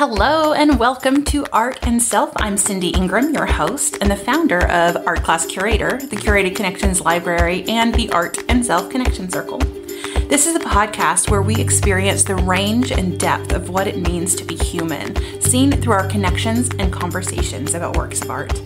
Hello and welcome to Art and Self. I'm Cindy Ingram, your host and the founder of Art Class Curator, the Curated Connections Library, and the Art and Self Connection Circle. This is a podcast where we experience the range and depth of what it means to be human, seen through our connections and conversations about works of art.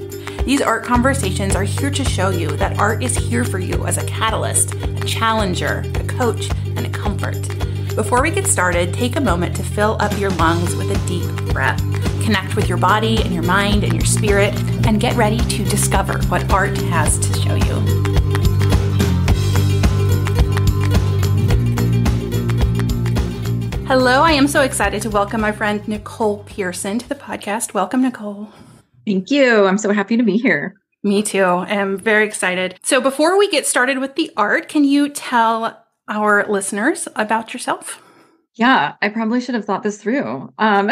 These art conversations are here to show you that art is here for you as a catalyst, a challenger, a coach, and a comfort. Before we get started, take a moment to fill up your lungs with a deep breath. Connect with your body and your mind and your spirit, and get ready to discover what art has to show you. Hello, I am so excited to welcome my friend Nikole Pearson to the podcast. Welcome, Nikole. Thank you. I'm so happy to be here. Me too. I'm very excited. So, before we get started with the art, can you tell our listeners about yourself? Yeah, I probably should have thought this through. Um,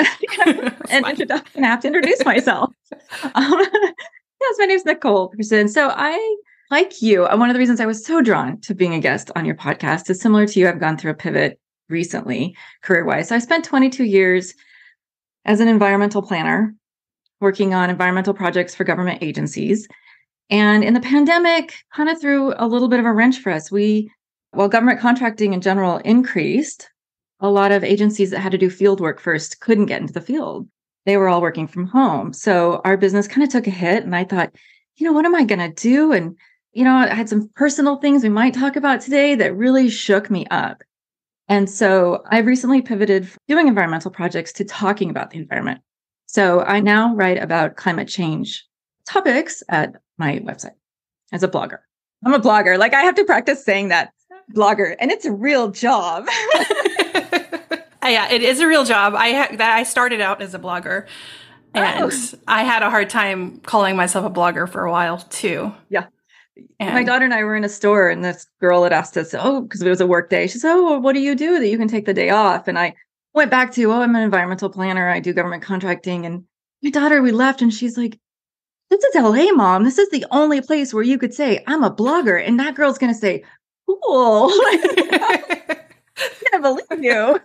an introduction, I have to introduce myself. Um, yes, my name is Nikole Pearson. So I, like you, uh, one of the reasons I was so drawn to being a guest on your podcast is similar to you. I've gone through a pivot recently, career wise. So I spent 22 years as an environmental planner, working on environmental projects for government agencies. And in the pandemic, kind of threw a little bit of a wrench for us. We while government contracting in general increased, a lot of agencies that had to do field work first couldn't get into the field. They were all working from home. So our business kind of took a hit. And I thought, you know, what am I going to do? And, you know, I had some personal things we might talk about today that really shook me up. And so I've recently pivoted from doing environmental projects to talking about the environment. So I now write about climate change topics at my website as a blogger. I'm a blogger. Like I have to practice saying that blogger, and it's a real job. yeah, it is a real job. I ha- that I started out as a blogger, and oh. I had a hard time calling myself a blogger for a while too. Yeah. And my daughter and I were in a store, and this girl had asked us, "Oh, because it was a work day." She said, "Oh, well, what do you do that you can take the day off?" And I went back to, "Oh, I'm an environmental planner. I do government contracting." And my daughter, we left, and she's like, "This is LA, mom. This is the only place where you could say I'm a blogger." And that girl's going to say, cool. I can't believe you.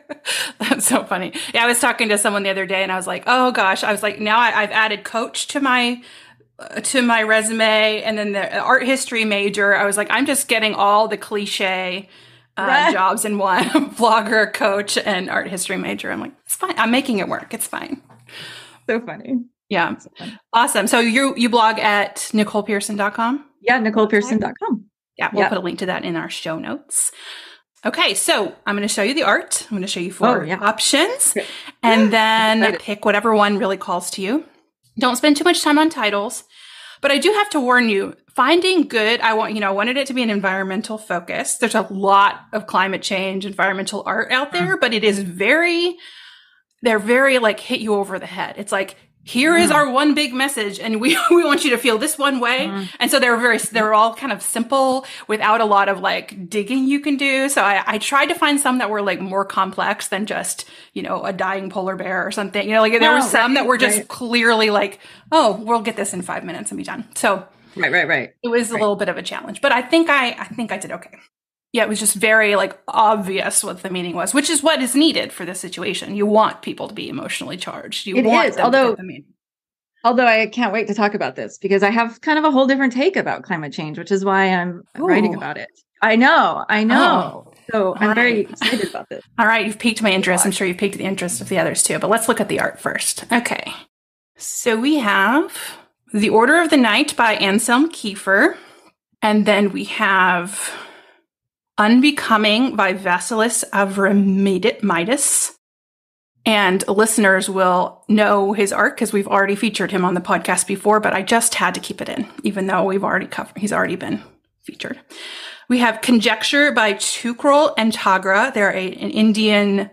That's so funny. Yeah, I was talking to someone the other day, and I was like, "Oh gosh," I was like, "Now I, have added coach to my uh, to my resume, and then the art history major." I was like, "I'm just getting all the cliche uh, right. jobs in one: blogger, coach, and art history major." I'm like, "It's fine. I'm making it work. It's fine." So funny. Yeah, so awesome. So you you blog at nikolepearson.com? Yeah, nikolepearson.com. Yeah, we'll yep. put a link to that in our show notes. Okay, so I'm going to show you the art. I'm going to show you four oh, yeah. options and then pick whatever one really calls to you. Don't spend too much time on titles, but I do have to warn you, finding good, I want, you know, I wanted it to be an environmental focus. There's a lot of climate change, environmental art out there, mm. but it is very, they're very like hit you over the head. It's like, here is mm. our one big message and we, we want you to feel this one way mm. and so they're very they're all kind of simple without a lot of like digging you can do so I, I tried to find some that were like more complex than just you know a dying polar bear or something you know like there were some right, that were just right. clearly like oh we'll get this in five minutes and be done so right right right it was right. a little bit of a challenge but i think i i think i did okay yeah, it was just very like obvious what the meaning was, which is what is needed for this situation. You want people to be emotionally charged. You it want is, although although I can't wait to talk about this because I have kind of a whole different take about climate change, which is why I'm Ooh. writing about it. I know, I know. Oh, so I'm right. very excited about this. All right, you've piqued my interest. I'm sure you've piqued the interest of the others too. But let's look at the art first. Okay, so we have the Order of the Night by Anselm Kiefer, and then we have Unbecoming by Vasilis Avramidis. And listeners will know his art because we've already featured him on the podcast before, but I just had to keep it in, even though we've already covered, he's already been featured. We have Conjecture by Thukral and Tagra. They're a, an Indian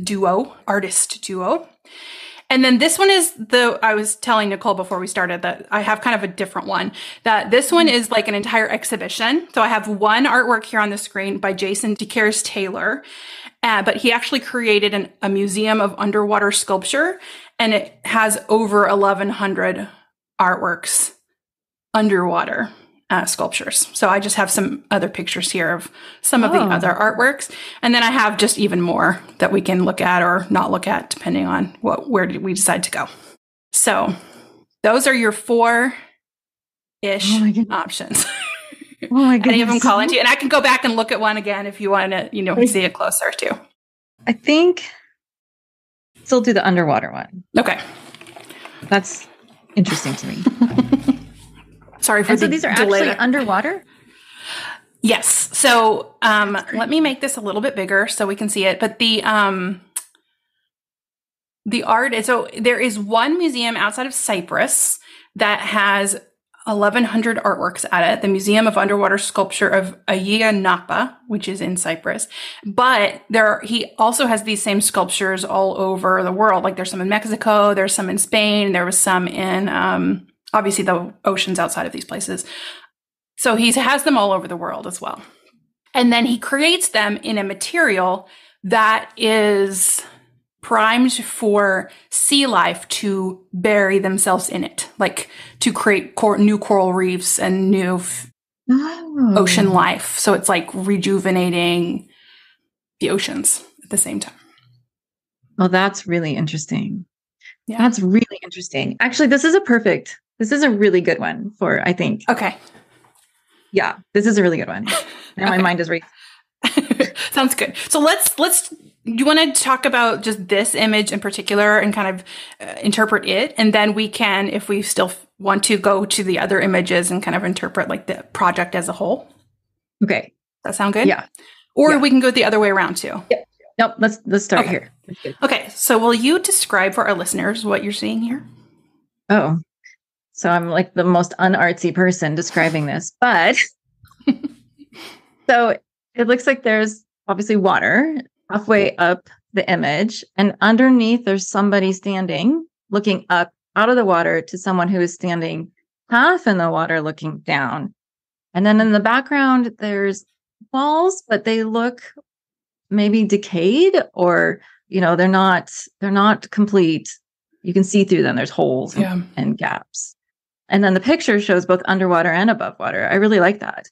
duo, artist duo. And then this one is the, I was telling Nikole before we started that I have kind of a different one, that this one is like an entire exhibition. So I have one artwork here on the screen by Jason DeCaires Taylor, uh, but he actually created an, a museum of underwater sculpture and it has over 1100 artworks underwater. Uh, sculptures. So I just have some other pictures here of some of oh. the other artworks, and then I have just even more that we can look at or not look at depending on what where we decide to go. So those are your four ish oh options. Oh my goodness. Any of them calling to you, and I can go back and look at one again if you want to, you know, see it closer too. I think still do the underwater one. Okay, that's interesting to me. Sorry for and the so these are delay. actually underwater. Yes. So um, let me make this a little bit bigger so we can see it. But the um, the art is so there is one museum outside of Cyprus that has 1100 artworks at it, the Museum of Underwater Sculpture of Ayia Napa, which is in Cyprus. But there, he also has these same sculptures all over the world. Like there's some in Mexico, there's some in Spain, there was some in, um, obviously the oceans outside of these places. So he has them all over the world as well. And then he creates them in a material that is primed for sea life to bury themselves in it, like to create cor- new coral reefs and new f- oh. ocean life. So it's like rejuvenating the oceans at the same time. Well, that's really interesting. Yeah. That's really interesting. Actually, this is a perfect, this is a really good one for, I think. Okay. Yeah, this is a really good one. Now okay. my mind is racing. Sounds good. So let's let's you want to talk about just this image in particular and kind of uh, interpret it and then we can if we still want to go to the other images and kind of interpret like the project as a whole okay that sound good yeah or yeah. we can go the other way around too yeah nope let's let's start okay. here okay so will you describe for our listeners what you're seeing here oh so i'm like the most unartsy person describing this but so it looks like there's obviously water halfway up the image, and underneath there's somebody standing looking up out of the water to someone who is standing half in the water looking down. And then in the background, there's walls, but they look maybe decayed or, you know, they're not, they're not complete. You can see through them. There's holes yeah. and, and gaps. And then the picture shows both underwater and above water. I really like that.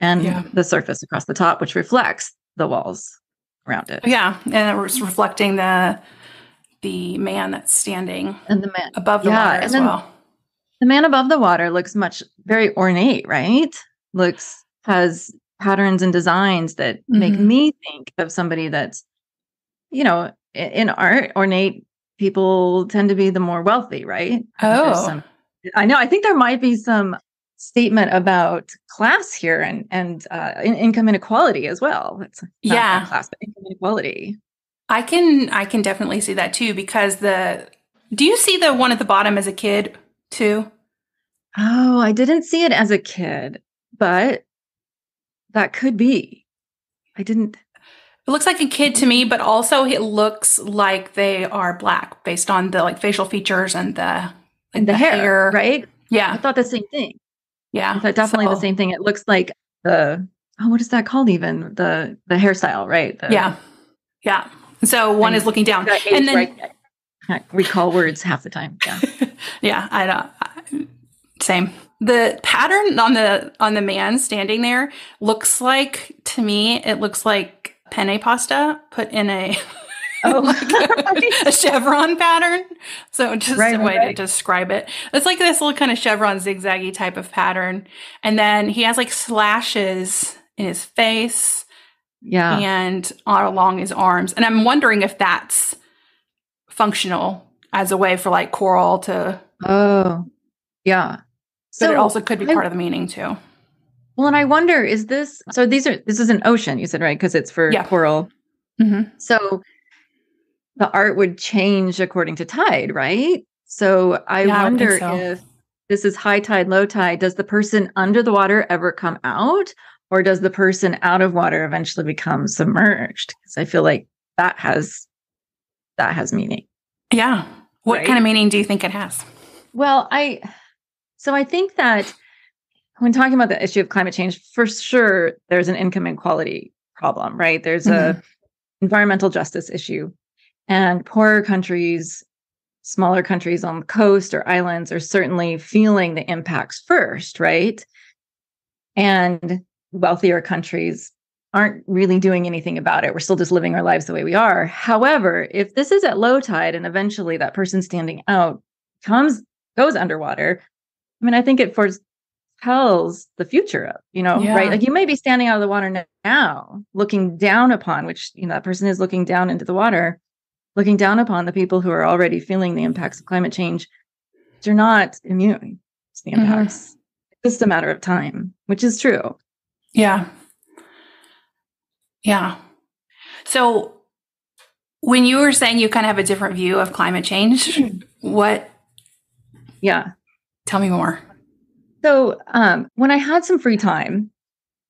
And yeah. the surface across the top, which reflects the walls around it. Yeah, and it was reflecting the the man that's standing and the man above the yeah, water as well. The man above the water looks much very ornate, right? Looks has patterns and designs that mm-hmm. make me think of somebody that's you know in, in art ornate people tend to be the more wealthy, right? Oh. Some, I know. I think there might be some statement about class here and and uh, income inequality as well. It's yeah, class but income inequality. I can I can definitely see that too because the do you see the one at the bottom as a kid too? Oh, I didn't see it as a kid, but that could be. I didn't. It looks like a kid to me, but also it looks like they are black based on the like facial features and the like the, the hair, hair, right? Yeah, I thought the same thing. Yeah. Definitely so, the same thing. It looks like the oh, what is that called even? The the hairstyle, right? The, yeah. Yeah. So one is looking down. And then right. recall words half the time. Yeah. yeah, I don't same. The pattern on the on the man standing there looks like to me it looks like penne pasta put in a oh. like a, a, chevron pattern. So just right, a way right. to describe it. It's like this little kind of chevron zigzaggy type of pattern. And then he has like slashes in his face. Yeah. And along his arms. And I'm wondering if that's functional as a way for like coral to Oh. Yeah. But so it also could be I, part of the meaning too. Well, and I wonder, is this so? These are this is an ocean, you said, right? Because it's for yeah. coral. Mm-hmm. So the art would change according to tide, right? So I yeah, wonder I so. if this is high tide, low tide. Does the person under the water ever come out, or does the person out of water eventually become submerged? Because I feel like that has that has meaning. Yeah. What right? kind of meaning do you think it has? Well, I so I think that when talking about the issue of climate change, for sure there's an income inequality problem, right? There's mm-hmm. a environmental justice issue and poorer countries, smaller countries on the coast or islands are certainly feeling the impacts first, right? and wealthier countries aren't really doing anything about it. We're still just living our lives the way we are. However, if this is at low tide and eventually that person standing out comes goes underwater, I mean, I think it foretells the future of, you know, yeah. right? Like you may be standing out of the water now, looking down upon, which, you know, that person is looking down into the water, looking down upon the people who are already feeling the impacts of climate change. You're not immune to the mm-hmm. impacts. Mm-hmm. It's just a matter of time, which is true. Yeah. Yeah. So when you were saying you kind of have a different view of climate change, what? Yeah. Tell me more. So um, when I had some free time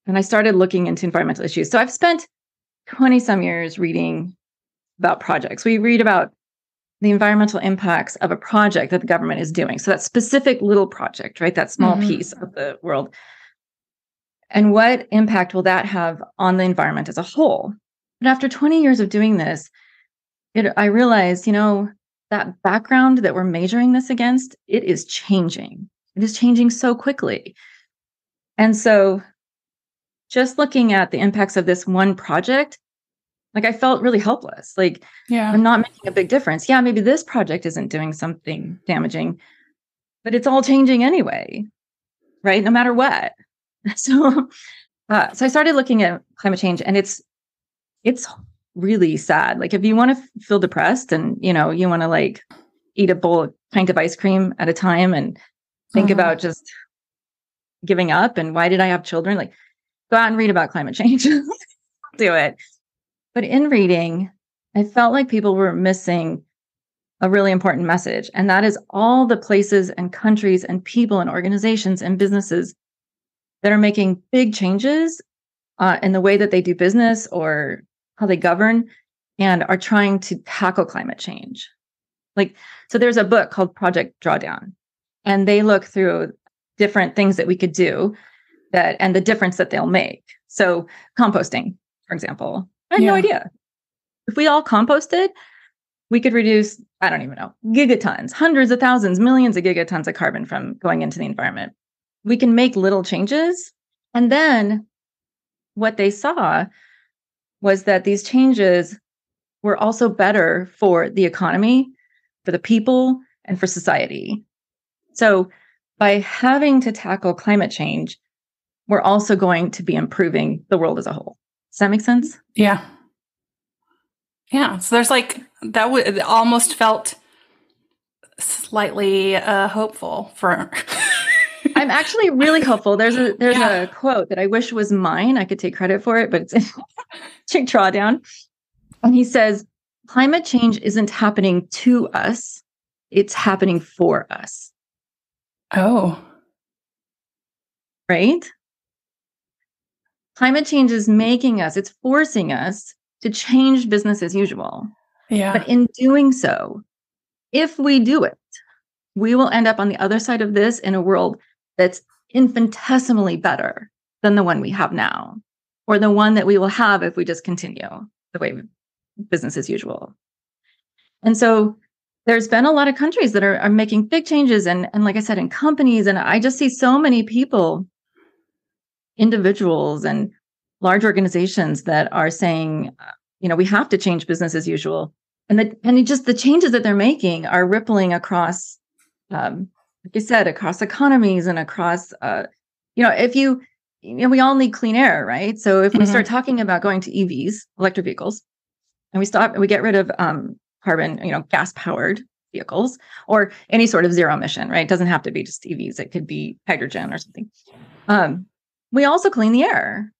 and I started looking into environmental issues, so I've spent 20 some years reading about projects. We read about the environmental impacts of a project that the government is doing. So that specific little project, right? That small mm-hmm. piece of the world. And what impact will that have on the environment as a whole? But after 20 years of doing this, it, I realized, you know, that background that we're measuring this against, it is changing. It is changing so quickly. And so just looking at the impacts of this one project, like I felt really helpless. Like, yeah, I'm not making a big difference. Yeah, maybe this project isn't doing something damaging, but it's all changing anyway, right? No matter what. so uh, so i started looking at climate change and it's it's really sad like if you want to feel depressed and you know you want to like eat a bowl pint of ice cream at a time and think mm-hmm. about just giving up and why did i have children like go out and read about climate change do it but in reading i felt like people were missing a really important message and that is all the places and countries and people and organizations and businesses that are making big changes uh, in the way that they do business or how they govern and are trying to tackle climate change. Like, so there's a book called Project Drawdown, and they look through different things that we could do that and the difference that they'll make. So, composting, for example, I had yeah. no idea. If we all composted, we could reduce, I don't even know, gigatons, hundreds of thousands, millions of gigatons of carbon from going into the environment we can make little changes. And then what they saw was that these changes were also better for the economy, for the people, and for society. So by having to tackle climate change, we're also going to be improving the world as a whole. Does that make sense? Yeah. Yeah. So there's like that would almost felt slightly uh, hopeful for I'm actually really hopeful. There's a there's yeah. a quote that I wish was mine. I could take credit for it, but it's Chick Drawdown. And he says, climate change isn't happening to us, it's happening for us. Oh. Right? Climate change is making us, it's forcing us to change business as usual. Yeah. But in doing so, if we do it, we will end up on the other side of this in a world that's infinitesimally better than the one we have now, or the one that we will have if we just continue the way business as usual. And so there's been a lot of countries that are, are making big changes and, and like I said, in companies, and I just see so many people, individuals and large organizations that are saying, uh, you know, we have to change business as usual. And that and just the changes that they're making are rippling across um, like you said, across economies and across, uh, you know, if you, you know, we all need clean air, right? So if we mm-hmm. start talking about going to EVs, electric vehicles, and we stop and we get rid of um, carbon, you know, gas powered vehicles or any sort of zero emission, right? It doesn't have to be just EVs. It could be hydrogen or something. Um, we also clean the air.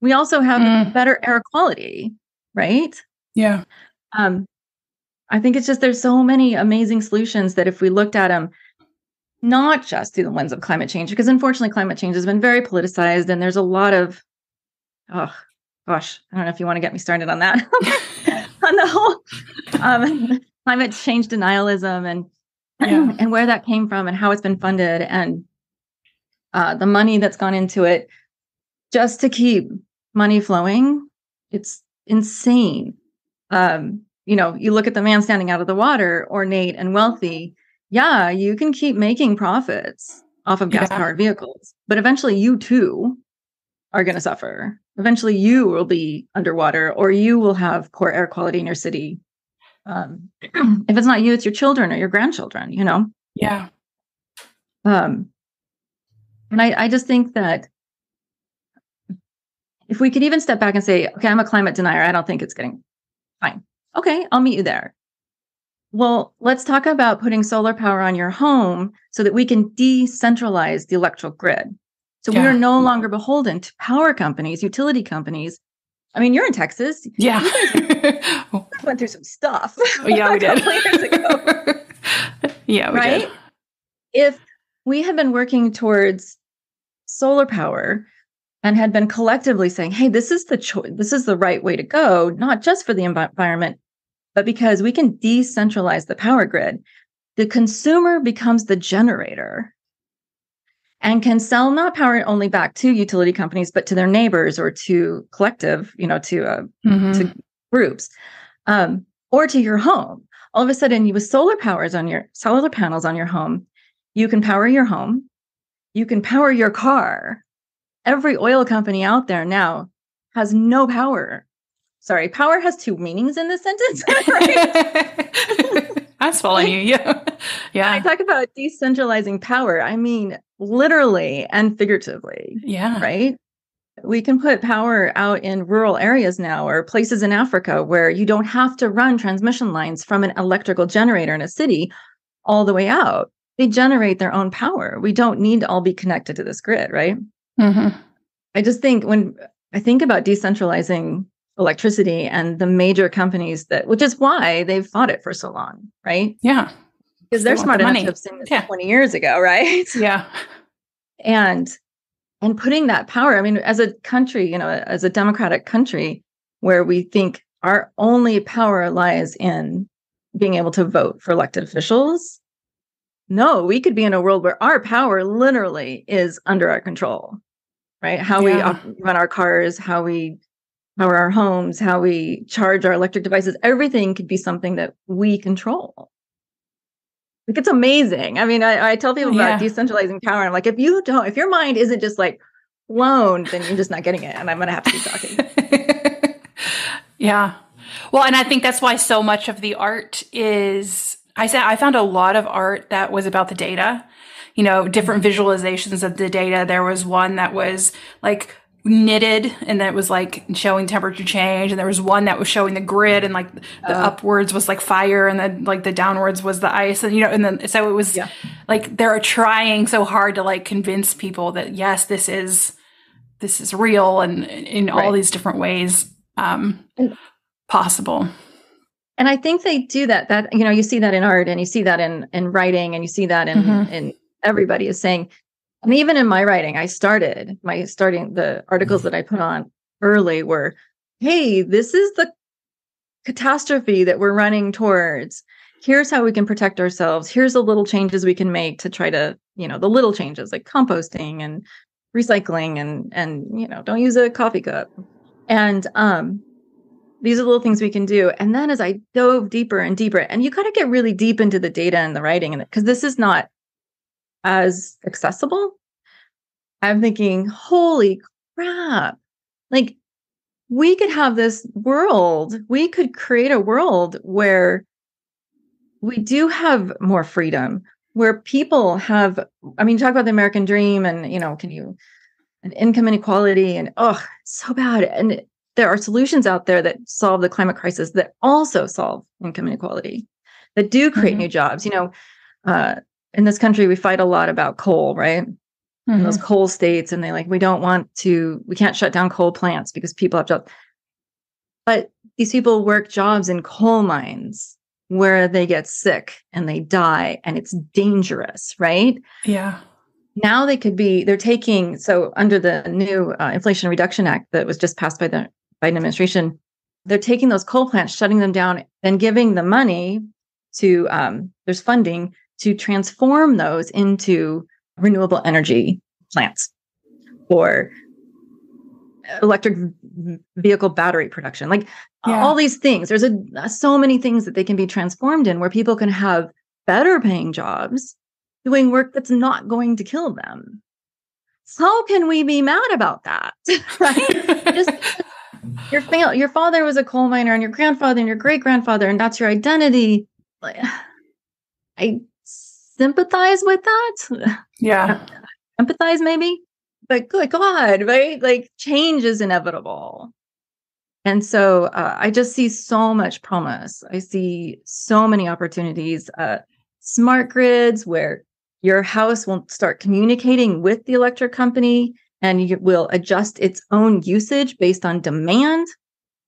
We also have mm. better air quality, right? Yeah. Um, I think it's just there's so many amazing solutions that if we looked at them not just through the lens of climate change, because unfortunately, climate change has been very politicized, and there's a lot of, oh gosh, I don't know if you want to get me started on that, on the whole um, climate change denialism and yeah. and where that came from and how it's been funded and uh, the money that's gone into it just to keep money flowing. It's insane. Um, you know, you look at the man standing out of the water, ornate and wealthy yeah, you can keep making profits off of gas powered yeah. vehicles, but eventually you too are going to suffer. Eventually, you will be underwater or you will have poor air quality in your city. Um, if it's not you, it's your children or your grandchildren, you know? Yeah. Um, and I, I just think that if we could even step back and say, okay, I'm a climate denier, I don't think it's getting fine. Okay, I'll meet you there. Well, let's talk about putting solar power on your home so that we can decentralize the electrical grid. So yeah. we are no longer beholden to power companies, utility companies. I mean, you're in Texas. Yeah. We went through some stuff. Oh, yeah, we did. years ago. yeah, right? Did. If we had been working towards solar power and had been collectively saying, "Hey, this is the choice. This is the right way to go, not just for the environment, but because we can decentralize the power grid. The consumer becomes the generator and can sell not power only back to utility companies, but to their neighbors or to collective, you know, to uh, mm-hmm. to groups, um, or to your home. All of a sudden, you with solar powers on your solar panels on your home, you can power your home, you can power your car, every oil company out there now has no power. Sorry, power has two meanings in this sentence. I was following you. Yeah. Yeah. When I talk about decentralizing power, I mean literally and figuratively. Yeah. Right. We can put power out in rural areas now or places in Africa where you don't have to run transmission lines from an electrical generator in a city all the way out. They generate their own power. We don't need to all be connected to this grid, right? Mm-hmm. I just think when I think about decentralizing electricity and the major companies that, which is why they've fought it for so long, right? Yeah. Because they're smart the enough to have seen this yeah. 20 years ago, right? Yeah. And and putting that power, I mean, as a country, you know, as a democratic country where we think our only power lies in being able to vote for elected officials. No, we could be in a world where our power literally is under our control right? How yeah. we run our cars, how we power our homes, how we charge our electric devices, everything could be something that we control. Like it's amazing. I mean, I, I tell people yeah. about decentralizing power. I'm like, if you don't, if your mind isn't just like blown, then you're just not getting it. And I'm going to have to keep talking. yeah. Well, and I think that's why so much of the art is, I said, I found a lot of art that was about the data you know, different visualizations of the data. There was one that was like knitted and that was like showing temperature change and there was one that was showing the grid and like the uh, upwards was like fire and then like the downwards was the ice and you know and then so it was yeah. like they're trying so hard to like convince people that yes this is this is real and in right. all these different ways um possible and i think they do that that you know you see that in art and you see that in in writing and you see that in mm-hmm. in everybody is saying and even in my writing i started my starting the articles that i put on early were hey this is the catastrophe that we're running towards. Here's how we can protect ourselves. Here's the little changes we can make to try to you know the little changes like composting and recycling and and you know don't use a coffee cup. And um these are little things we can do and then as i dove deeper and deeper and you got to get really deep into the data and the writing and because this is not as accessible, I'm thinking, holy crap. Like, we could have this world, we could create a world where we do have more freedom, where people have, I mean, talk about the American dream and, you know, can you, and income inequality and, oh, so bad. And there are solutions out there that solve the climate crisis that also solve income inequality, that do create mm-hmm. new jobs. You know, uh, in this country, we fight a lot about coal, right? Mm-hmm. In those coal states, and they like, we don't want to, we can't shut down coal plants because people have jobs. But these people work jobs in coal mines where they get sick and they die and it's dangerous, right? Yeah. Now they could be, they're taking, so under the new uh, Inflation Reduction Act that was just passed by the Biden administration, they're taking those coal plants, shutting them down, and giving the money to, um, there's funding to transform those into renewable energy plants or electric vehicle battery production like yeah. all these things there's a so many things that they can be transformed in where people can have better paying jobs doing work that's not going to kill them how can we be mad about that? right? Just your fa- your father was a coal miner and your grandfather and your great grandfather, and that's your identity. I sympathize with that. Yeah. Empathize, maybe. But good God, right? Like change is inevitable. And so uh, I just see so much promise. I see so many opportunities. Uh, smart grids where your house will start communicating with the electric company and it will adjust its own usage based on demand.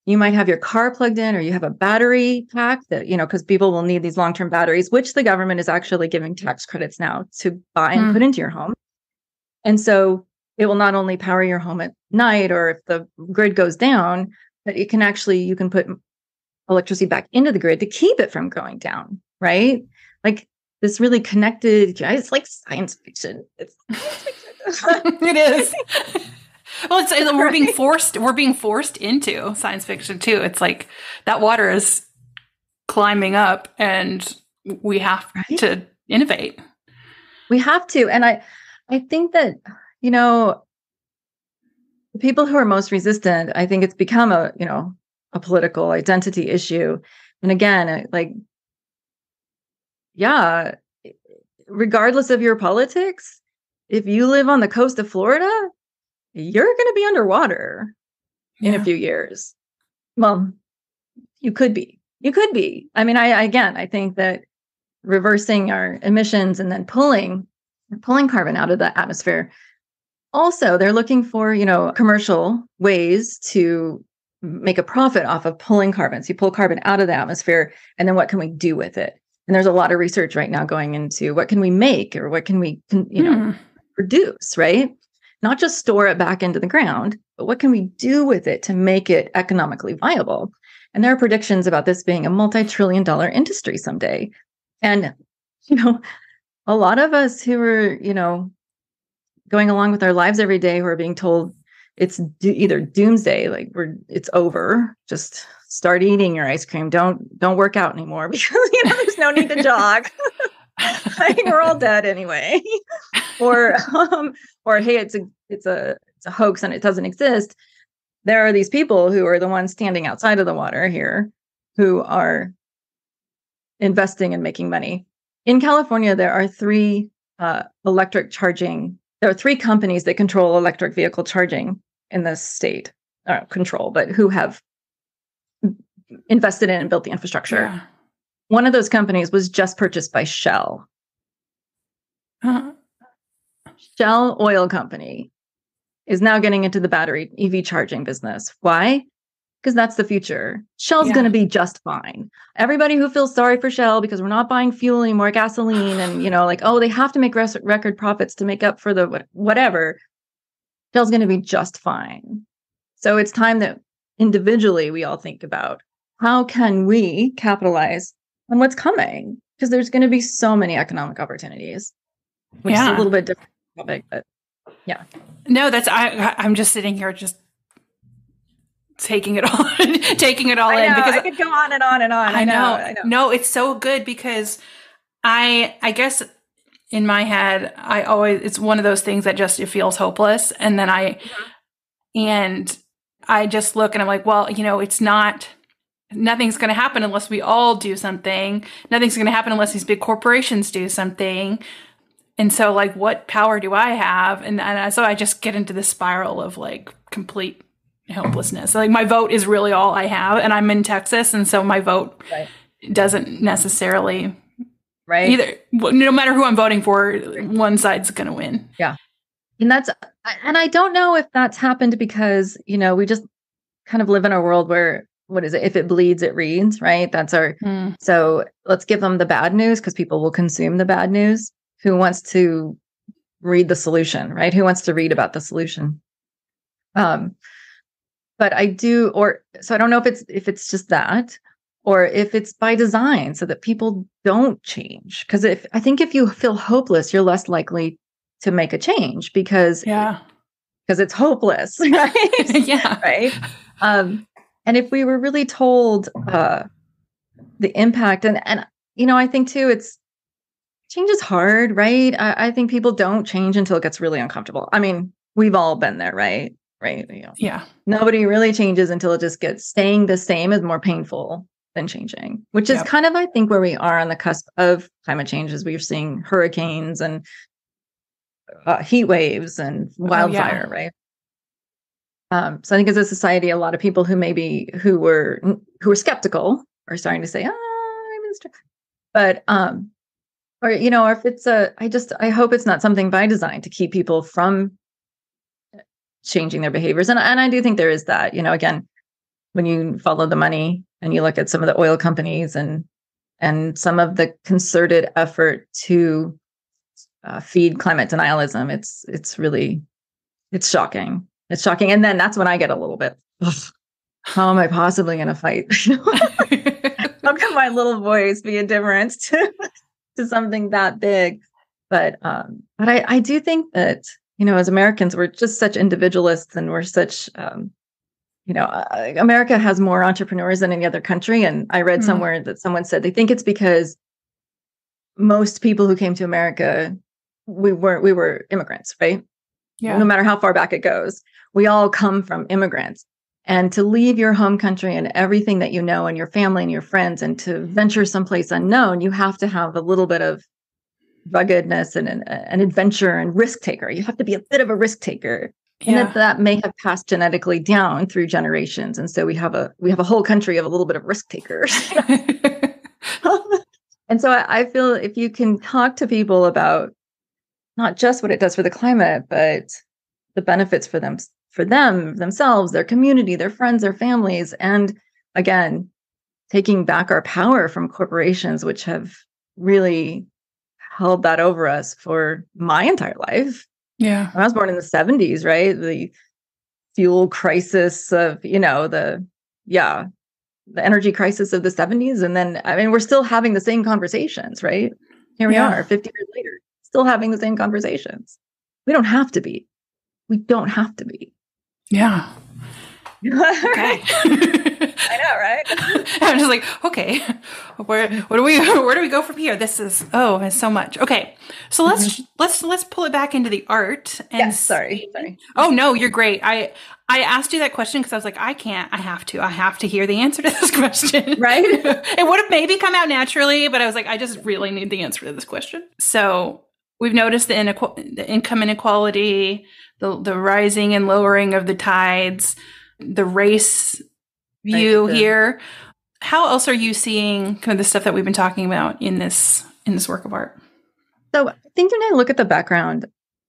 You might have your car plugged in or you have a battery pack that, you know, because people will need these long term batteries, which the government is actually giving tax credits now to buy and mm. put into your home. And so it will not only power your home at night or if the grid goes down, but it can actually, you can put electricity back into the grid to keep it from going down, right? Like this really connected, it's like science fiction. It's science fiction. it is. well, it's, we're being forced. We're being forced into science fiction too. It's like that water is climbing up, and we have right? to innovate. We have to, and I, I think that you know, the people who are most resistant. I think it's become a you know a political identity issue, and again, like, yeah, regardless of your politics, if you live on the coast of Florida, you're going to be underwater yeah. in a few years. Well, you could be. You could be. I mean, I again, I think that reversing our emissions and then pulling pulling carbon out of the atmosphere. Also, they're looking for, you know, commercial ways to make a profit off of pulling carbon. So you pull carbon out of the atmosphere, and then what can we do with it? And there's a lot of research right now going into what can we make or what can we, you know, mm produce, right? Not just store it back into the ground, but what can we do with it to make it economically viable? And there are predictions about this being a multi trillion dollar industry someday. And, you know, a lot of us who are, you know, going along with our lives every day who are being told it's do- either doomsday, like we're, it's over, just start eating your ice cream. Don't, don't work out anymore because, you know, there's no need to jog. I think we're all dead anyway. or um, or hey, it's a it's a it's a hoax and it doesn't exist. There are these people who are the ones standing outside of the water here who are investing and making money. In California, there are three uh, electric charging. There are three companies that control electric vehicle charging in the state. Uh, control, but who have invested in and built the infrastructure. Yeah. One of those companies was just purchased by Shell. Uh-huh. Shell Oil Company is now getting into the battery EV charging business. Why? Because that's the future. Shell's yeah. going to be just fine. Everybody who feels sorry for Shell because we're not buying fuel anymore, gasoline, and you know, like, oh, they have to make res- record profits to make up for the whatever. Shell's going to be just fine. So it's time that individually we all think about how can we capitalize on what's coming because there's going to be so many economic opportunities which yeah. is a little bit different topic but yeah no that's i i'm just sitting here just taking it all taking it all I in because i could go on and on and on I, I, know, know, I know no it's so good because i i guess in my head i always it's one of those things that just it feels hopeless and then i mm-hmm. and i just look and i'm like well you know it's not nothing's going to happen unless we all do something. Nothing's going to happen unless these big corporations do something. And so, like, what power do I have? And, and so I just get into this spiral of like complete helplessness. Like, my vote is really all I have, and I'm in Texas, and so my vote right. doesn't necessarily right either. No matter who I'm voting for, one side's going to win. Yeah, and that's and I don't know if that's happened because you know we just kind of live in a world where what is it? If it bleeds, it reads, right? That's our. Mm. So let's give them the bad news because people will consume the bad news. Who wants to read the solution, right? Who wants to read about the solution? Um, but I do, or so I don't know if it's if it's just that, or if it's by design so that people don't change. Because if I think if you feel hopeless, you're less likely to make a change because yeah, because it's hopeless, right? yeah, right. Um, and if we were really told uh, the impact, and and you know, I think too, it's change is hard, right? I, I, think people don't change until it gets really uncomfortable. I mean, we've all been there, right? Right. You know, yeah. Nobody really changes until it just gets staying the same is more painful than changing, which is yep. kind of, I think, where we are on the cusp of climate change as we're seeing hurricanes and uh, heat waves and wildfire, oh, yeah. right? Um, so I think as a society, a lot of people who maybe who were who were skeptical are starting to say, "Oh, I'm but um, or you know, or if it's a, I just I hope it's not something by design to keep people from changing their behaviors, and and I do think there is that. You know, again, when you follow the money and you look at some of the oil companies and and some of the concerted effort to uh, feed climate denialism, it's it's really it's shocking it's shocking. And then that's when I get a little bit, how am I possibly going to fight? how can my little voice be a difference to, to something that big? But, um, but I, I do think that, you know, as Americans, we're just such individualists and we're such, um, you know, uh, America has more entrepreneurs than any other country. And I read mm-hmm. somewhere that someone said they think it's because most people who came to America, we were we were immigrants, right? Yeah. No matter how far back it goes we all come from immigrants. And to leave your home country and everything that you know and your family and your friends and to venture someplace unknown, you have to have a little bit of ruggedness and an, an adventure and risk taker. You have to be a bit of a risk taker. Yeah. And that, that may have passed genetically down through generations. And so we have a we have a whole country of a little bit of risk takers. and so I, I feel if you can talk to people about not just what it does for the climate, but the benefits for them for them themselves their community their friends their families and again taking back our power from corporations which have really held that over us for my entire life. Yeah. I was born in the 70s right? The fuel crisis of you know the yeah the energy crisis of the 70s and then i mean we're still having the same conversations right? Here we yeah. are 50 years later still having the same conversations we don't have to be we don't have to be. Yeah. okay. I know, right? I'm just like, okay, where where do we where do we go from here? This is oh, it's so much. Okay, so let's mm-hmm. let's let's pull it back into the art. And yes, sorry, sorry. Oh no, you're great. I I asked you that question because I was like, I can't. I have to. I have to hear the answer to this question. Right? it would have maybe come out naturally, but I was like, I just really need the answer to this question. So we've noticed the, inequ- the income inequality the the rising and lowering of the tides, the race view here. How else are you seeing kind of the stuff that we've been talking about in this in this work of art? So I think when I look at the background,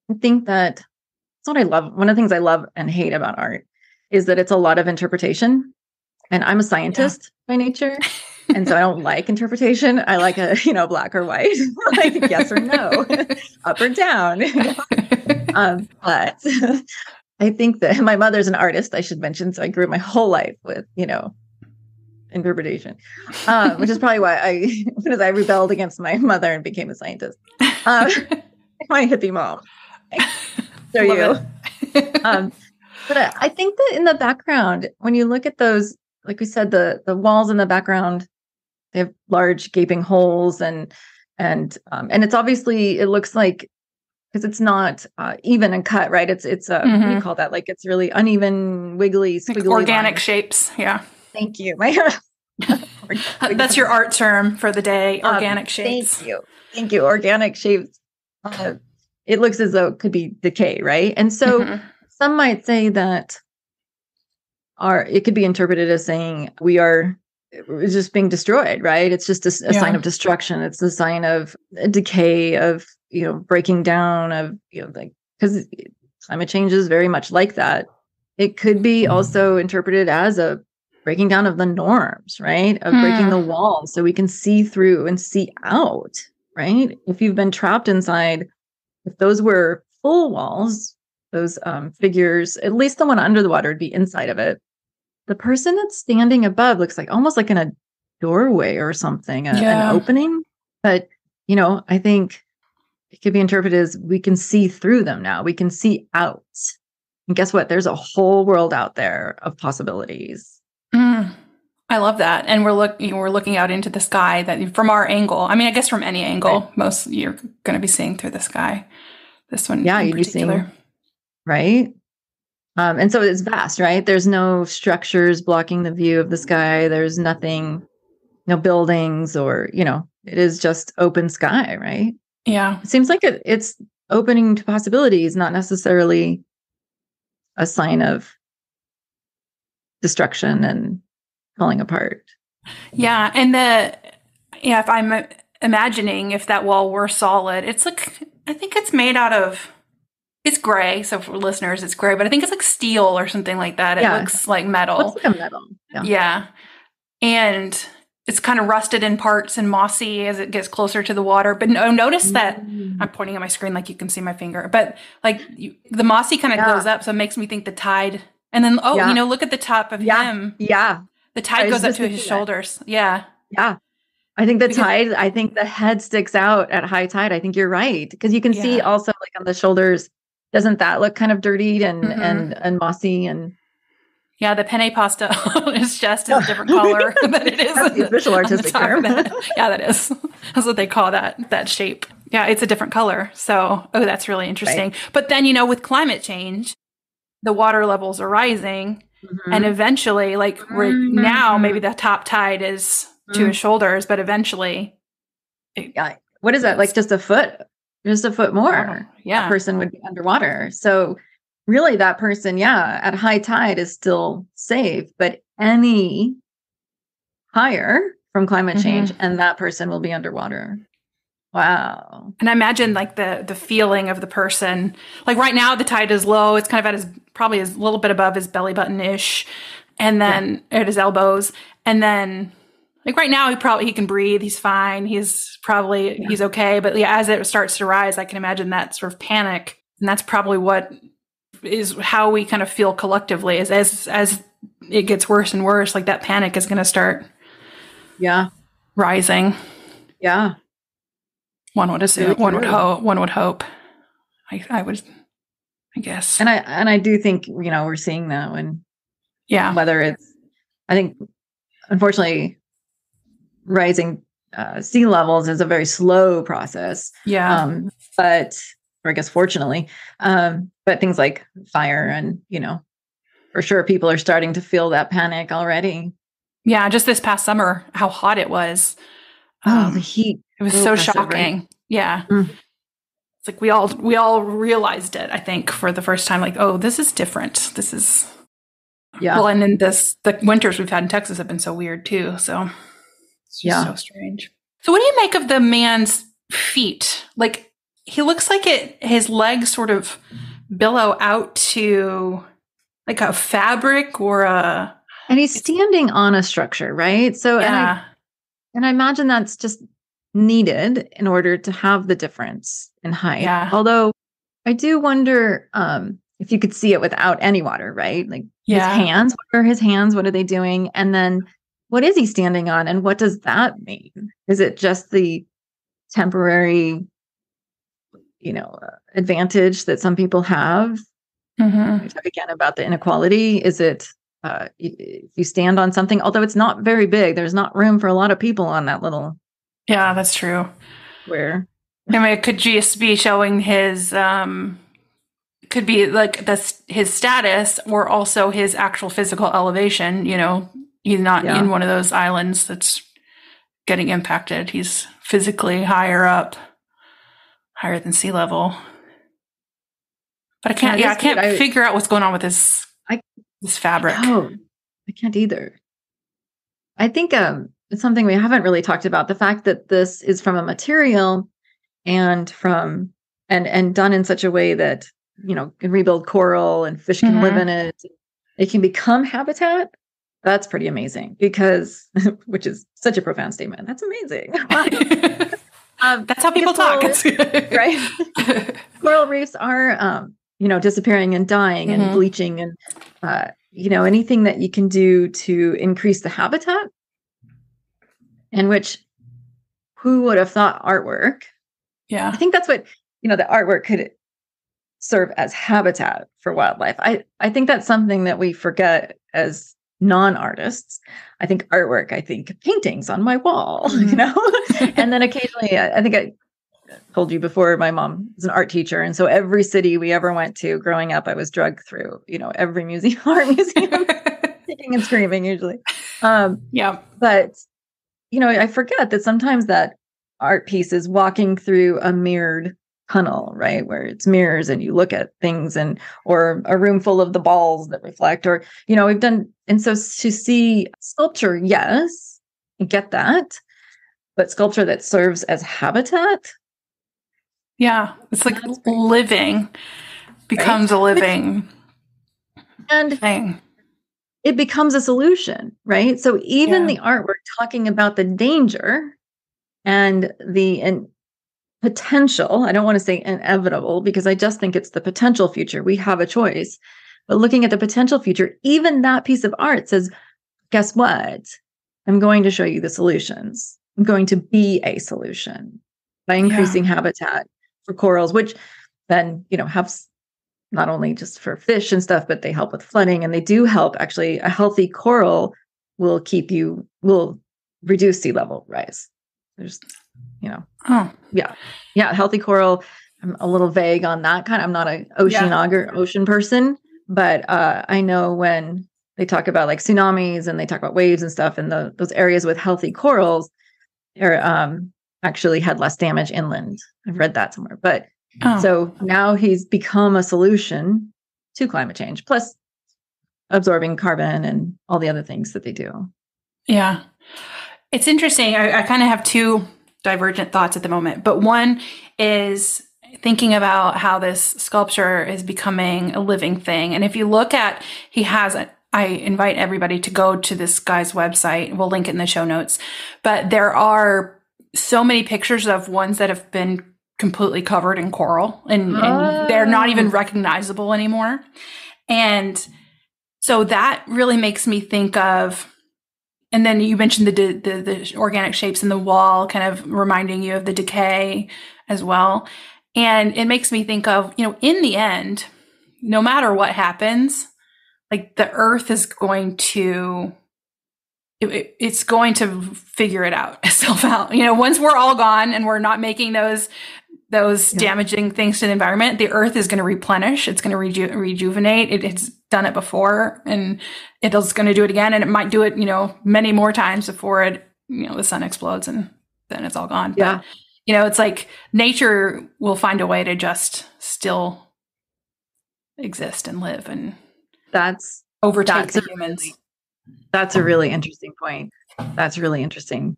I think that that's what I love. One of the things I love and hate about art is that it's a lot of interpretation. And I'm a scientist yeah. by nature. and so I don't like interpretation. I like a, you know, black or white, like yes or no, up or down. um, but I think that my mother's an artist, I should mention. So I grew my whole life with, you know, interpretation, um, which is probably why I, because I rebelled against my mother and became a scientist. Um, my hippie mom. So you. um, but I, I think that in the background, when you look at those, like we said, the the walls in the background, they have large gaping holes and and um, and it's obviously it looks like because it's not uh, even and cut, right? It's it's a mm-hmm. what do you mm-hmm. call that? Like it's really uneven, wiggly, like organic lines. shapes. Yeah. Thank you. That's your art term for the day. Um, organic um, shapes. Thank you. Thank you. Organic shapes. Uh, it looks as though it could be decay, right? And so mm-hmm. some might say that are it could be interpreted as saying we are it's just being destroyed, right? It's just a, a yeah. sign of destruction. It's a sign of decay, of you know breaking down, of you know like because climate change is very much like that. It could be mm-hmm. also interpreted as a breaking down of the norms, right? Of hmm. breaking the walls so we can see through and see out, right? If you've been trapped inside, if those were full walls, those um, figures, at least the one under the water would be inside of it the person that's standing above looks like almost like in a doorway or something, a, yeah. an opening. But, you know, I think it could be interpreted as we can see through them now. We can see out. And guess what? There's a whole world out there of possibilities. Mm. I love that. And we're look. looking we're looking out into the sky that from our angle. I mean, I guess from any angle, right. most you're going to be seeing through the sky. This one, yeah, you'd be seeing, right? Um, and so it's vast, right? There's no structures blocking the view of the sky. There's nothing, no buildings, or you know, it is just open sky, right? Yeah, it seems like it, it's opening to possibilities, not necessarily a sign of destruction and falling apart. Yeah, and the yeah, if I'm imagining if that wall were solid, it's like I think it's made out of it's gray. So for listeners, it's gray, but I think it's like steel or something like that. It yeah. looks like metal. Looks like a metal. Yeah. yeah. And it's kind of rusted in parts and mossy as it gets closer to the water. But no, notice that mm. I'm pointing at my screen like you can see my finger. But like you, the mossy kind of yeah. goes up, so it makes me think the tide. And then oh, yeah. you know, look at the top of him. Yeah, the tide goes up to his shoulders. That. Yeah. Yeah. I think the tide, I think the head sticks out at high tide. I think you're right. Because you can see also like on the shoulders, doesn't that look kind of dirtied and mm-hmm. and and mossy and yeah, the penne pasta is just a different color than it is. That's the official artistic term. That. Yeah, that is. That's what they call that that shape. Yeah, it's a different color. So, oh, that's really interesting. Right. But then, you know, with climate change, the water levels are rising Mm-hmm. And eventually, like mm-hmm. now, maybe the top tide is to his mm-hmm. shoulders, but eventually, it, yeah. What is that? Like just a foot, just a foot more. Oh, yeah, person would be underwater. So really, that person, yeah, at high tide is still safe, but any higher from climate mm-hmm. change, and that person will be underwater. Wow. And I imagine like the the feeling of the person. Like right now the tide is low. It's kind of at his probably a little bit above his belly button ish. And then yeah. at his elbows. And then like right now he probably he can breathe, he's fine, he's probably yeah. he's okay. But yeah, as it starts to rise, I can imagine that sort of panic. And that's probably what is how we kind of feel collectively is as as it gets worse and worse, like that panic is gonna start Yeah. Rising. Yeah. One would assume. One would hope. One would hope. I, I would. I guess. And I and I do think you know we're seeing that when. Yeah. Whether it's, I think, unfortunately, rising uh, sea levels is a very slow process. Yeah. Um, but, or I guess fortunately, um, but things like fire and you know, for sure, people are starting to feel that panic already. Yeah, just this past summer, how hot it was. Oh, um, the heat it was so shocking. Right? Yeah. Mm. It's like we all we all realized it, I think, for the first time, like, oh, this is different. This is yeah. Well, and then this the winters we've had in Texas have been so weird too. So it's yeah. so strange. So what do you make of the man's feet? Like he looks like it his legs sort of billow out to like a fabric or a and he's standing on a structure, right? So yeah. and I, and I imagine that's just needed in order to have the difference in height. Yeah. Although I do wonder um, if you could see it without any water, right? Like yeah. his hands, what are his hands? What are they doing? And then what is he standing on? And what does that mean? Is it just the temporary, you know, advantage that some people have? Mm-hmm. Talk again about the inequality. Is it uh, if you stand on something, although it's not very big, there's not room for a lot of people on that little yeah, that's true. Where I mean, it could just be showing his um could be like this his status or also his actual physical elevation, you know. He's not yeah. in one of those islands that's getting impacted. He's physically higher up, higher than sea level. But I can't yeah, yeah I can't I, figure out what's going on with this I, this fabric. Oh, I can't either. I think um it's something we haven't really talked about the fact that this is from a material and from and and done in such a way that you know can rebuild coral and fish can mm-hmm. live in it it can become habitat that's pretty amazing because which is such a profound statement that's amazing um, that's how people talk right coral reefs are um, you know disappearing and dying mm-hmm. and bleaching and uh, you know anything that you can do to increase the habitat in which who would have thought artwork? Yeah. I think that's what, you know, the artwork could serve as habitat for wildlife. I, I think that's something that we forget as non-artists. I think artwork, I think paintings on my wall, mm-hmm. you know? and then occasionally I think I told you before my mom is an art teacher and so every city we ever went to growing up I was drugged through, you know, every museum art museum kicking and screaming usually. Um yeah. But you know, I forget that sometimes that art piece is walking through a mirrored tunnel, right? Where it's mirrors and you look at things and or a room full of the balls that reflect or you know, we've done and so to see sculpture, yes, get that. But sculpture that serves as habitat. Yeah, it's like living becomes right? a living and thing. It becomes a solution, right? So even yeah. the artwork talking about the danger and the and potential i don't want to say inevitable because i just think it's the potential future we have a choice. But looking at the potential future even that piece of art says guess what? I'm going to show you the solutions. I'm going to be a solution by increasing yeah. habitat for corals which then you know have not only just for fish and stuff but they help with flooding and they do help actually a healthy coral will keep you will reduce sea level rise. There's you know. Oh yeah. Yeah healthy coral i'm a little vague on that kind i'm not an oceanographer yeah. ocean person but uh, i know when they talk about like tsunamis and they talk about waves and stuff and the, those areas with healthy corals are um, actually had less damage inland. I've read that somewhere but oh. so now he's become a solution to climate change plus absorbing carbon and all the other things that they do. Yeah. It's interesting i, I kind of have two divergent thoughts at the moment, but one is thinking about how this sculpture is becoming a living thing. And if you look at, he has a, I invite everybody to go to this guy's website. We'll link it in the show notes. But there are so many pictures of ones that have been completely covered in coral and, oh. and they're not even oh. recognizable anymore. And so that really makes me think of and then you mentioned the, the, the organic shapes in the wall, kind of reminding you of the decay as well. And it makes me think of you know, in the end, no matter what happens, like the Earth is going to it, it's going to figure it out itself out. You know, once we're all gone and we're not making those those yeah. damaging things to the environment, the earth is going to replenish. It's going to reju- rejuvenate. It, it's done it before and it's going to do it again. And it might do it, you know, many more times before it, you know, the sun explodes and then it's all gone. Yeah. But, you know, it's like nature will find a way to just still exist and live and that's overtake that's the humans. Really, that's a really interesting point. That's really interesting.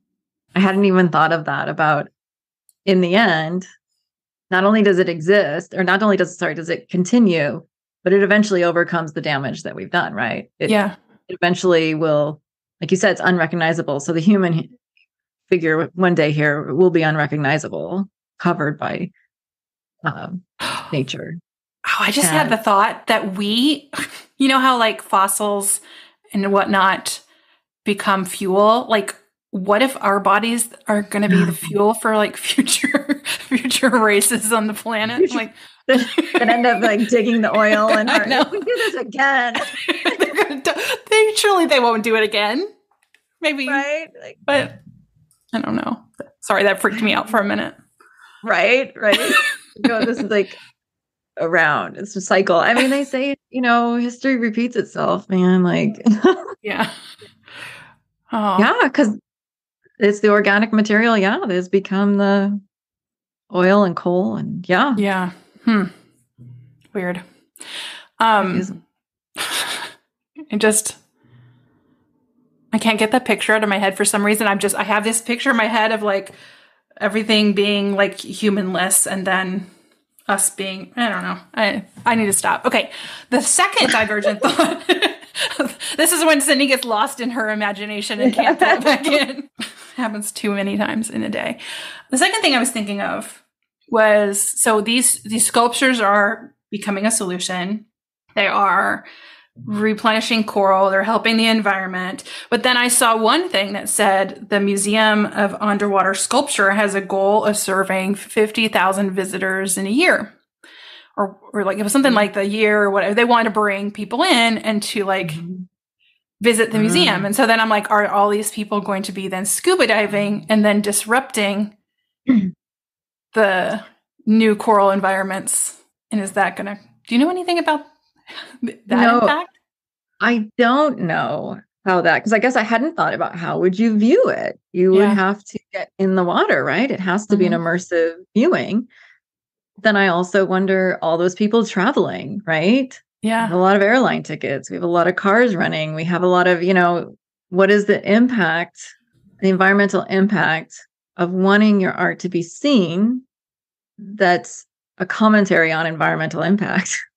I hadn't even thought of that about in the end, not only does it exist, or not only does it, sorry, does it continue, but it eventually overcomes the damage that we've done, right? It, yeah. It eventually will, like you said, it's unrecognizable. So the human figure one day here will be unrecognizable, covered by um, nature. Oh, I just and, had the thought that we, you know, how like fossils and whatnot become fuel. Like what if our bodies are going to be the fuel for like future future races on the planet like that end up like digging the oil and we do this again. They surely they won't do it again. Maybe. Right? Like, but i don't know. Sorry that freaked me out for a minute. Right? Right? No this is like around. It's a cycle. I mean they say you know history repeats itself man like yeah. Oh. yeah because it's the organic material, yeah, that's become the oil and coal and yeah. Yeah. Hmm. Weird. Um it just I can't get that picture out of my head for some reason. I'm just I have this picture in my head of like everything being like humanless and then us being I don't know. I I need to stop. Okay. The second divergent thought this is when Cindy gets lost in her imagination and can't pull it back in. Happens too many times in a day. The second thing I was thinking of was so these these sculptures are becoming a solution. They are replenishing coral, they're helping the environment. But then I saw one thing that said the Museum of Underwater Sculpture has a goal of serving 50,000 visitors in a year or, or like it was something like the year or whatever they want to bring people in and to like mm-hmm. visit the mm. museum. And so then I'm like, are all these people going to be then scuba diving and then disrupting the new coral environments? And is that going to, do you know anything about that no, impact? I don't know how that, because I guess I hadn't thought about how would you view it? You yeah. would have to get in the water, right? It has to mm-hmm. be an mm-hmm. immersive viewing. Then I also wonder all those people traveling, right? Yeah. a lot of airline tickets. We have a lot of cars running. We have a lot of, you know, what is the impact, the environmental impact of wanting your art to be seen that's a commentary on environmental impact?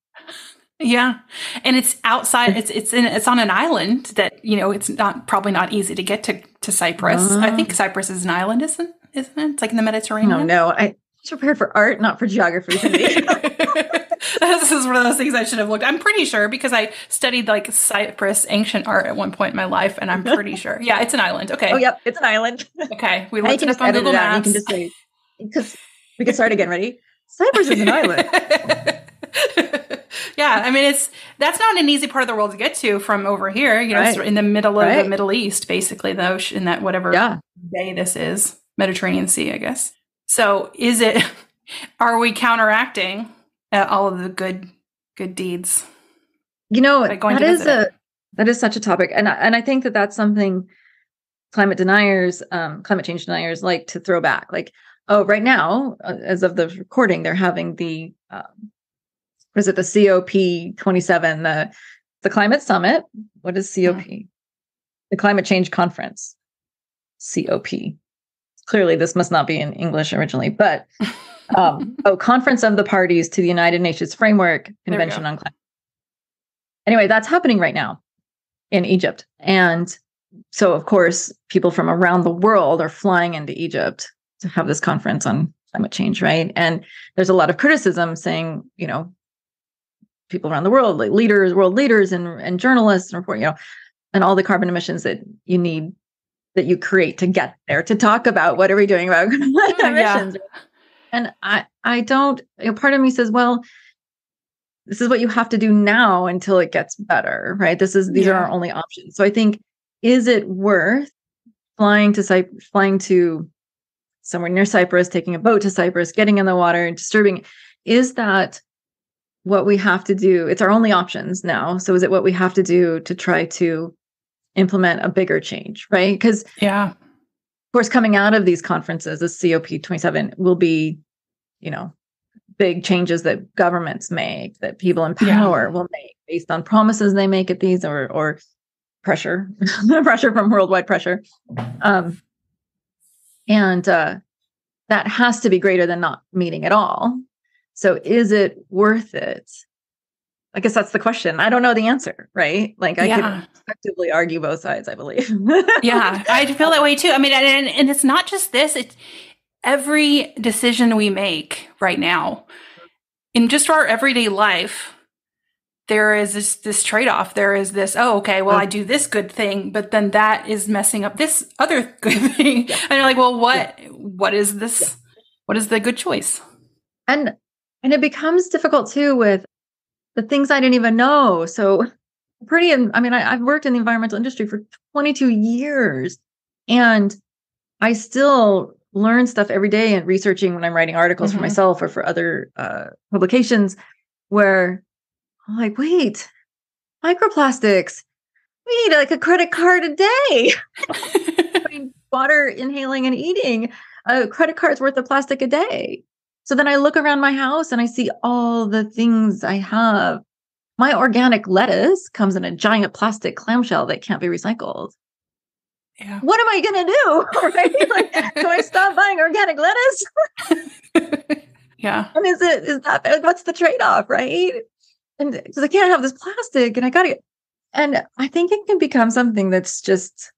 Yeah. And it's outside it's it's in it's on an island that, you know, it's not probably not easy to get to to Cyprus. Uh, I think ah. Cyprus is an island, isn't isn't it? It's like in the Mediterranean. No, no. I prepared for art, not for geography. this is one of those things I should have looked. I'm pretty sure because I studied like Cyprus ancient art at one point in my life, and I'm pretty sure. Yeah, it's an island. Okay. Oh, yep, it's an island. Okay, we looked it up on Google Maps. You can just say because we can start again. Ready? Cyprus is an island. yeah, I mean it's that's not an easy part of the world to get to from over here. You know, right. in the middle of right. the Middle East, basically the ocean, that whatever yeah. bay this is, Mediterranean Sea, I guess. So, is it? Are we counteracting uh, all of the good good deeds? You know, that is a that is such a topic, and and I think that that's something climate deniers, um, climate change deniers like to throw back. Like, oh, right now, uh, as of the recording, they're having the um, was it the COP twenty seven the the climate summit? What is COP? Hmm. The climate change conference. COP clearly this must not be in English originally, but um, oh, Conference of the Parties to the United Nations Framework Convention on Climate. Anyway, that's happening right now in Egypt. And so, of course, people from around the world are flying into Egypt to have this conference on climate change, right? And there's a lot of criticism saying, you know, people around the world, like leaders, world leaders, and and journalists, and report, you know, and all the carbon emissions that you need that you create to get there to talk about what are we doing about oh, emissions. Yeah. And I I don't you know, part of me says, well, this is what you have to do now until it gets better, right? This is these yeah. are our only options. So I think is it worth flying to Cyprus, flying to somewhere near Cyprus, taking a boat to Cyprus, getting in the water, and disturbing? Is that what we have to do? It's our only options now. So is it what we have to do to try to implement a bigger change, right? Because yeah, of course, coming out of these conferences, the COP27 will be, you know, big changes that governments make, that people in power yeah. will make based on promises they make at these or or pressure, pressure from worldwide pressure. Um, and uh, that has to be greater than not meeting at all. So is it worth it I guess that's the question. I don't know the answer, right? Like I yeah. could effectively argue both sides, I believe. yeah, I feel that way too. I mean, and, and it's not just this, it's every decision we make right now in just our everyday life. There is this, this trade off. There is this, oh, okay, well, I do this good thing, but then that is messing up this other good thing. Yeah. And you're like, well, what, yeah. what is this? What is the good choice? And, and it becomes difficult too with the things I didn't even know. So pretty, and I mean, I, I've worked in the environmental industry for 22 years and I still learn stuff every day and researching when I'm writing articles mm-hmm. for myself or for other uh, publications where I'm like, wait, microplastics, we need like a credit card a day. I mean, water inhaling and eating, a credit card's worth of plastic a day. So then I look around my house and I see all the things I have. My organic lettuce comes in a giant plastic clamshell that can't be recycled. Yeah. What am I going to do? right? Like, do I stop buying organic lettuce? yeah. And is it, is that, what's the trade off? Right. And because I can't have this plastic and I got to, and I think it can become something that's just,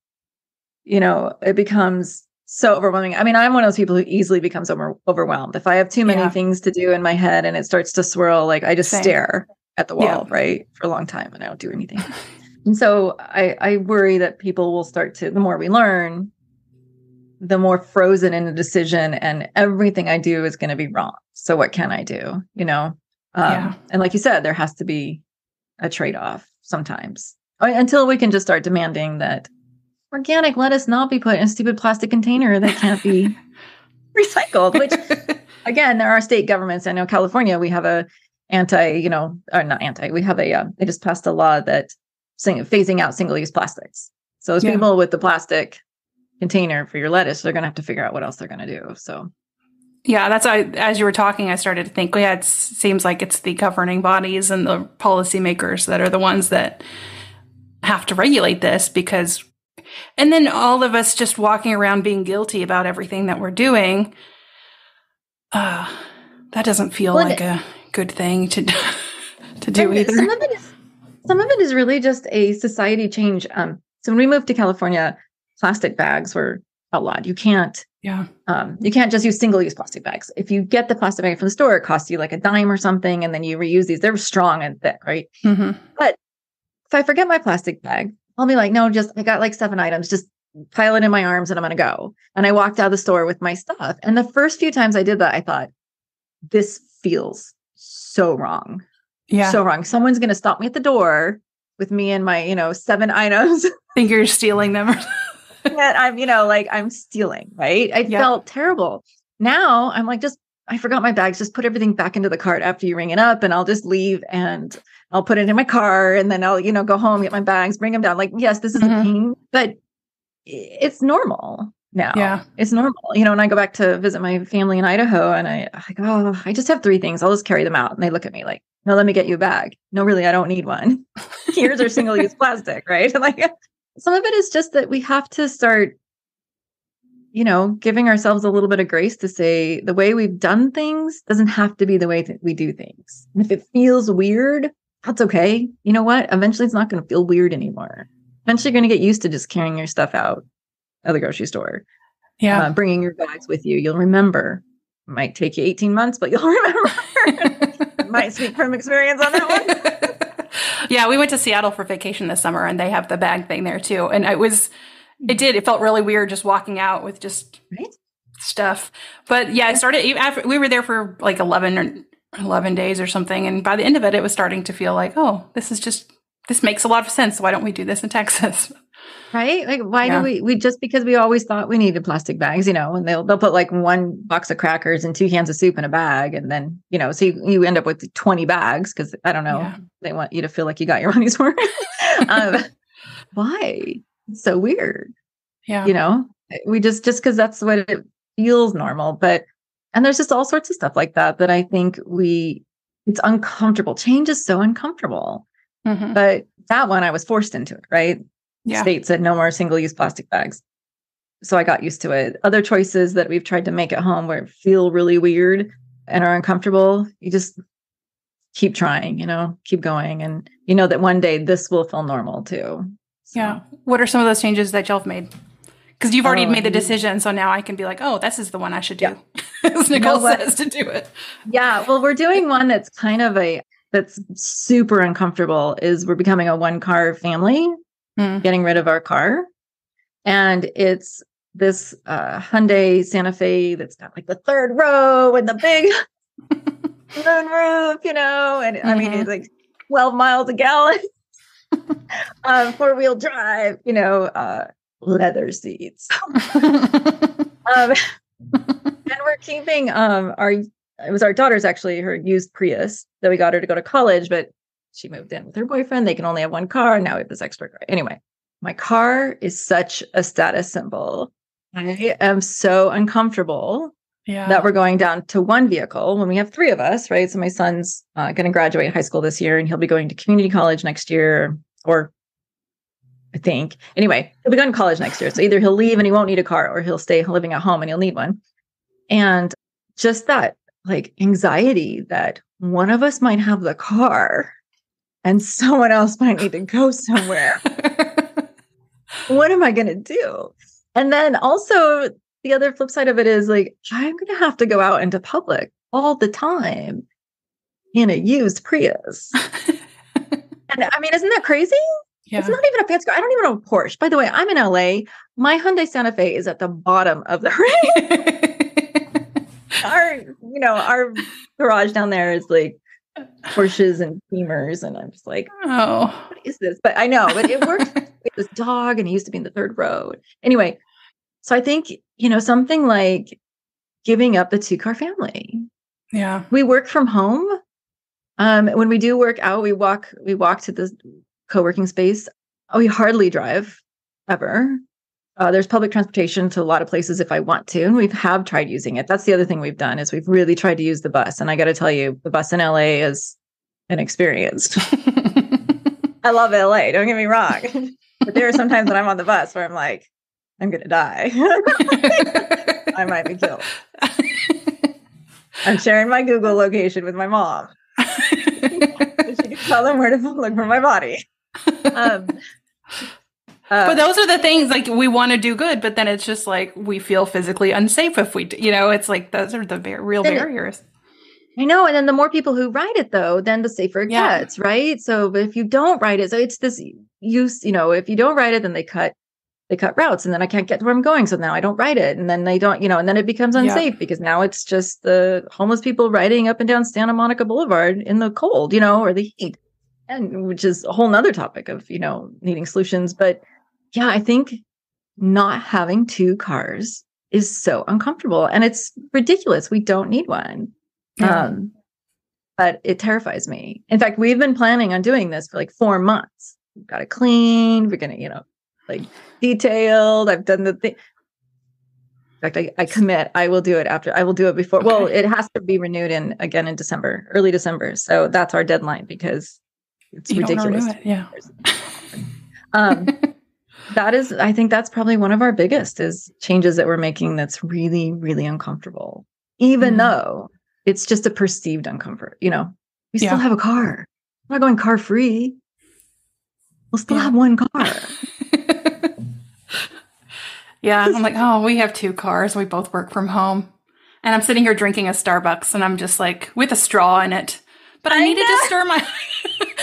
you know, it becomes so overwhelming. I mean, I'm one of those people who easily becomes over- overwhelmed. If I have too many yeah. things to do in my head and it starts to swirl, like I just Same. stare at the wall, yeah. right, for a long time and I don't do anything. and so I, I worry that people will start to, the more we learn, the more frozen in a decision and everything I do is going to be wrong. So what can I do? You know? Um, yeah. And like you said, there has to be a trade off sometimes. until we can just start demanding that organic lettuce not be put in a stupid plastic container that can't be recycled. Which, again, there are state governments. I know California, we have a anti, you know, or not anti. We have a uh, they just passed a law that saying phasing out single use plastics. So those yeah. people with the plastic container for your lettuce, they're going to have to figure out what else they're going to do. So yeah, that's I, as you were talking, I started to think, yeah, it seems like it's the governing bodies and the policymakers that are the ones that have to regulate this because, and then all of us just walking around being guilty about everything that we're doing. Uh, that doesn't feel well, like a good thing to to do either. Some of it is some of it is really just a society change. Um, so when we moved to California, plastic bags were outlawed. You can't yeah. Um, you can't just use single use plastic bags. If you get the plastic bag from the store, it costs you like a dime or something, and then you reuse these. They're strong and thick, right? Mm-hmm. But if I forget my plastic bag, I'll be like, no, just I got like seven items. Just pile it in my arms and I'm going to go. And I walked out of the store with my stuff. And the first few times I did that, I thought, this feels so wrong. Yeah. So wrong. Someone's going to stop me at the door with me and my, you know, seven items. Think you're stealing them that I'm, you know, like I'm stealing, right? I felt terrible. Now I'm like, just, I forgot my bags. Just put everything back into the cart after you ring it up and I'll just leave and I'll put it in my car and then I'll, you know, go home, get my bags, bring them down. Like, yes, this is mm-hmm. a pain, but it's normal now. Yeah. It's normal. You know, when I go back to visit my family in Idaho and I, I go, oh, I just have three things. I'll just carry them out. And they look at me like, no, let me get you a bag. No, really, I don't need one. Here's our single use plastic, right? like, some of it is just that we have to start you know giving ourselves a little bit of grace to say the way we've done things doesn't have to be the way that we do things. And if it feels weird that's okay. You know what? Eventually it's not going to feel weird anymore. Eventually you're going to get used to just carrying your stuff out of the grocery store. Yeah. Uh, bringing your bags with you. You'll remember. It might take you 18 months but you'll remember. Might speak from experience on that one. Yeah, we went to Seattle for vacation this summer and they have the bag thing there too. And it was, it did, it felt really weird just walking out with just right? stuff. But yeah, I started, after we were there for like 11 or 11 days or something. And by the end of it, it was starting to feel like, oh, this is just, this makes a lot of sense. Why don't we do this in Texas? right like why yeah. do we we just because we always thought we needed plastic bags you know and they'll they'll put like one box of crackers and two cans of soup in a bag and then you know so you, you end up with 20 bags because i don't know yeah. they want you to feel like you got your money's worth um, why it's so weird yeah you know we just just because that's what it feels normal but and there's just all sorts of stuff like that that i think we it's uncomfortable change is so uncomfortable mm-hmm. but that one i was forced into it right yeah. state said no more single use plastic bags. So I got used to it. Other choices that we've tried to make at home where feel really weird and are uncomfortable, you just keep trying, you know, keep going. And you know that one day this will feel normal too. So. Yeah. What are some of those changes that y'all have made? Because you've already oh, made the decision. So now I can be like, oh, this is the one I should do. Yeah. As Nikole you know says to do it. Yeah. Well, we're doing one that's kind of a, that's super uncomfortable is we're becoming a one car family mm. getting rid of our car. And it's this uh, Hyundai Santa Fe that's got like the third row and the big moon roof, you know, and mm-hmm. I mean, it's mm-hmm. like 12 miles a gallon, um, four wheel drive, you know, uh, leather seats. um, and we're keeping um, our, it was our daughter's actually her used Prius that we got her to go to college, but she moved in with her boyfriend. They can only have one car. Now we have this extra car. Anyway, my car is such a status symbol. I am so uncomfortable yeah. that we're going down to one vehicle when we have three of us, right? So my son's uh, going to graduate high school this year and he'll be going to community college next year, or I think. Anyway, he'll be going to college next year. So either he'll leave and he won't need a car or he'll stay living at home and he'll need one. And just that like anxiety that one of us might have the car and someone else might need to go somewhere. what am I going to do? And then also, the other flip side of it is like, I'm going to have to go out into public all the time in a used Prius. and I mean, isn't that crazy? Yeah. It's not even a fancy car. I don't even know a Porsche. By the way, I'm in LA. My Hyundai Santa Fe is at the bottom of the range. our, you know, our garage down there is like Porsches and Beamers, and I'm just like, oh, what is this? But I know, but it works. this dog, and he used to be in the third row. Anyway, so I think you know something like giving up the two car family. Yeah, we work from home. Um, when we do work out, we walk. We walk to the co-working space. We hardly drive ever. Uh, there's public transportation to a lot of places if I want to, and we have have tried using it. That's the other thing we've done is we've really tried to use the bus. And I got to tell you, the bus in LA is an experience. I love LA. Don't get me wrong, but there are sometimes when I'm on the bus where I'm like, I'm gonna die. I might be killed. I'm sharing my Google location with my mom. she can tell them where to look for my body. Um, uh, but those are the things like we want to do good, but then it's just like we feel physically unsafe if we, do, you know, it's like those are the bar- real barriers. I know. And then the more people who write it, though, then the safer it yeah. gets, right? So but if you don't write it, so it's this use, you know, if you don't write it, then they cut they cut routes and then I can't get to where I'm going. So now I don't write it. And then they don't, you know, and then it becomes unsafe yeah. because now it's just the homeless people riding up and down Santa Monica Boulevard in the cold, you know, or the heat. And which is a whole nother topic of, you know, needing solutions. But yeah, I think not having two cars is so uncomfortable and it's ridiculous. We don't need one. Yeah. Um, but it terrifies me. In fact, we've been planning on doing this for like four months. We've got it cleaned. We're gonna, you know, like detailed. I've done the thing. In fact, I, I commit. I will do it after. I will do it before. Okay. Well, it has to be renewed in again in December, early December. So that's our deadline because it's you ridiculous. It. Yeah. um, that is, I think that's probably one of our biggest is changes that we're making. That's really, really uncomfortable, even mm. though it's just a perceived uncomfort. You know, we yeah. still have a car. We're not going car free. We'll still yeah. have one car. yeah, I'm like, oh, we have two cars. We both work from home. And I'm sitting here drinking a Starbucks and I'm just like with a straw in it. But I, I needed know. to stir my